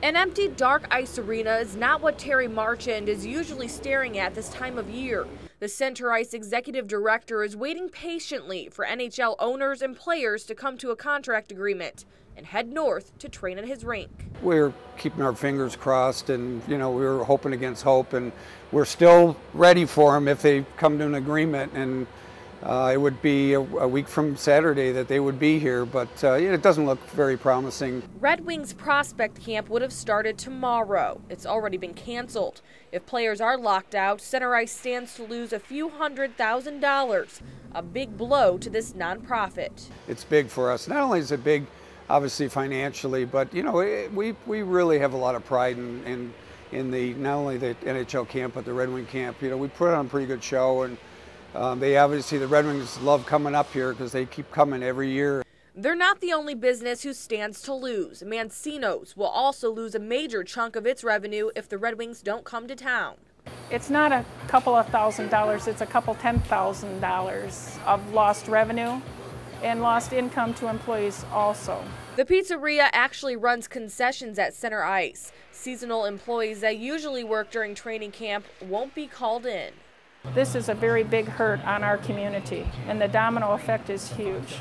An empty, dark ice arena is not what Terry Marchand is usually staring at this time of year. The Centre Ice executive director is waiting patiently for NHL owners and players to come to a contract agreement and head north to train at his rink. We're keeping our fingers crossed and, you know, we are hoping against hope and we're still ready for them if they come to an agreement and uh, it would be a, a, week from Saturday that they would be here, but uh, it doesn't look very promising. Red Wings prospect camp would have started tomorrow. It's already been canceled. If players are locked out, Centre Ice stands to lose a few hundred thousand dollars, a big blow to this nonprofit. It's big for us. Not only is it big, obviously financially, but you know it, we we really have a lot of pride in, in in the not only the NHL camp but the Red Wing camp. You know we put on a pretty good show and. Um, they obviously, the Red Wings love coming up here because they keep coming every year. They're not the only business who stands to lose. Mancino's will also lose a major chunk of its revenue if the Red Wings don't come to town. It's not a couple of thousand dollars, it's a couple ten thousand dollars of lost revenue and lost income to employees also. The pizzeria actually runs concessions at Centre Ice. Seasonal employees that usually work during training camp won't be called in. This is a very big hurt on our community, and the domino effect is huge.